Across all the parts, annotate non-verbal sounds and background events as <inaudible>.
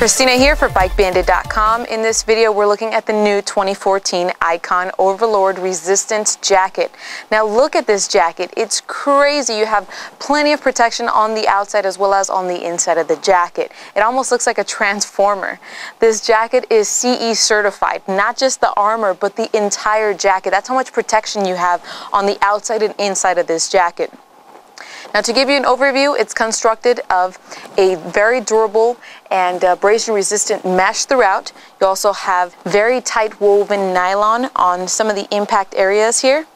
Christina here for BikeBandit.com. In this video, we're looking at the new 2014 Icon Overlord Resistance Jacket. Now look at this jacket. It's crazy. You have plenty of protection on the outside as well as on the inside of the jacket. It almost looks like a transformer. This jacket is CE certified, not just the armor, but the entire jacket. That's how much protection you have on the outside and inside of this jacket. Now to give you an overview, it's constructed of a very durable and uh, abrasion resistant mesh throughout. You also have very tight woven nylon on some of the impact areas here.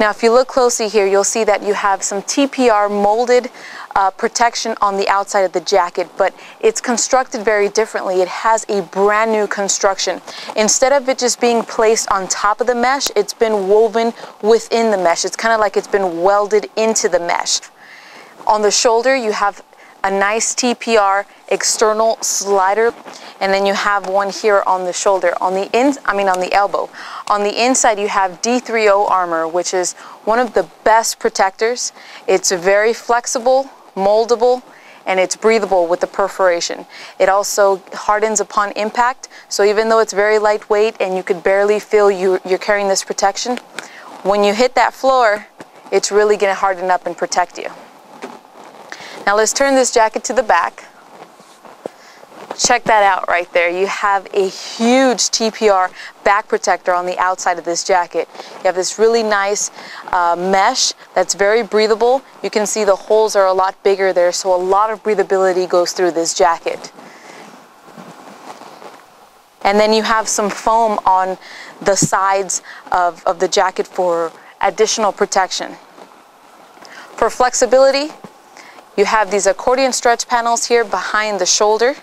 Now if you look closely here, you'll see that you have some TPR molded uh, protection on the outside of the jacket, but it's constructed very differently. It has a brand new construction. Instead of it just being placed on top of the mesh, it's been woven within the mesh. It's kind of like it's been welded into the mesh. On the shoulder, you have a nice TPR external slider and then you have one here on the shoulder on the in I mean on the elbow on the inside you have D3O armor which is one of the best protectors it's very flexible moldable, and it's breathable with the perforation. It also hardens upon impact, so even though it's very lightweight and you could barely feel you, you're carrying this protection, when you hit that floor, it's really gonna harden up and protect you. Now let's turn this jacket to the back. Check that out right there. You have a huge TPR back protector on the outside of this jacket. You have this really nice uh, mesh that's very breathable. You can see the holes are a lot bigger there, so a lot of breathability goes through this jacket. And then you have some foam on the sides of, of the jacket for additional protection. For flexibility, you have these accordion stretch panels here behind the shoulder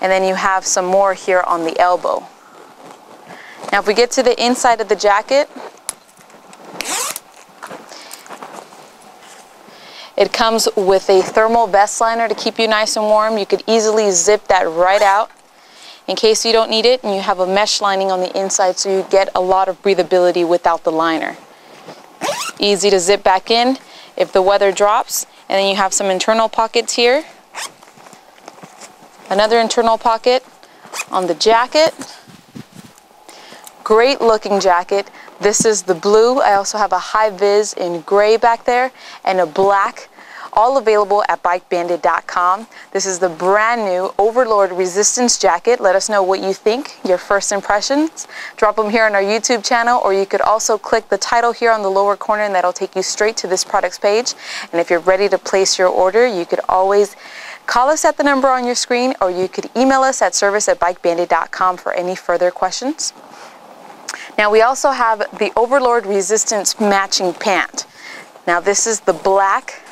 and then you have some more here on the elbow. Now if we get to the inside of the jacket, it comes with a thermal vest liner to keep you nice and warm. You could easily zip that right out in case you don't need it and you have a mesh lining on the inside so you get a lot of breathability without the liner. Easy to zip back in if the weather drops and then you have some internal pockets here Another internal pocket on the jacket. Great looking jacket. This is the blue. I also have a high vis in gray back there and a black all available at bikebandit.com. This is the brand new Overlord Resistance Jacket. Let us know what you think, your first impressions. Drop them here on our YouTube channel, or you could also click the title here on the lower corner and that'll take you straight to this product's page. And if you're ready to place your order, you could always Call us at the number on your screen or you could email us at service at bikebandit.com for any further questions. Now we also have the Overlord Resistance Matching Pant. Now this is the black.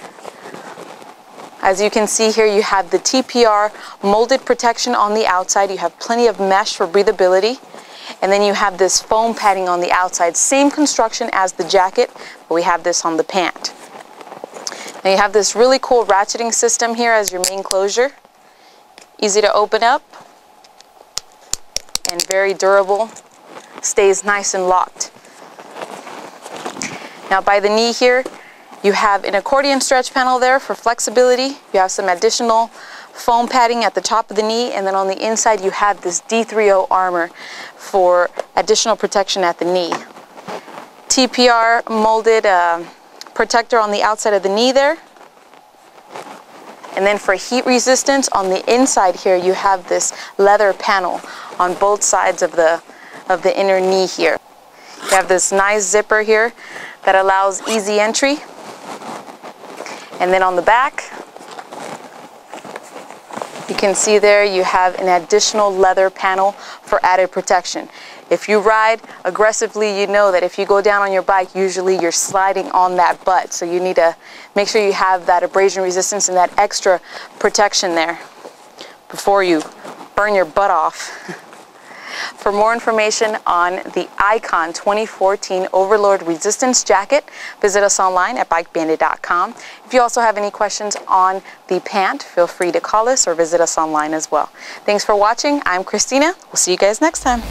As you can see here, you have the TPR molded protection on the outside. You have plenty of mesh for breathability. And then you have this foam padding on the outside. Same construction as the jacket, but we have this on the pant. Now you have this really cool ratcheting system here as your main closure. Easy to open up and very durable. Stays nice and locked. Now by the knee here, you have an accordion stretch panel there for flexibility. You have some additional foam padding at the top of the knee and then on the inside you have this D3O armor for additional protection at the knee. TPR molded uh, protector on the outside of the knee there. And then for heat resistance on the inside here, you have this leather panel on both sides of the, of the inner knee here. You have this nice zipper here that allows easy entry. And then on the back, you can see there you have an additional leather panel for added protection. If you ride aggressively, you know that if you go down on your bike, usually you're sliding on that butt. So you need to make sure you have that abrasion resistance and that extra protection there before you burn your butt off. <laughs> For more information on the Icon 2014 Overlord Resistance Jacket, visit us online at bikebandit.com. If you also have any questions on the pant, feel free to call us or visit us online as well. Thanks for watching. I'm Christina. We'll see you guys next time.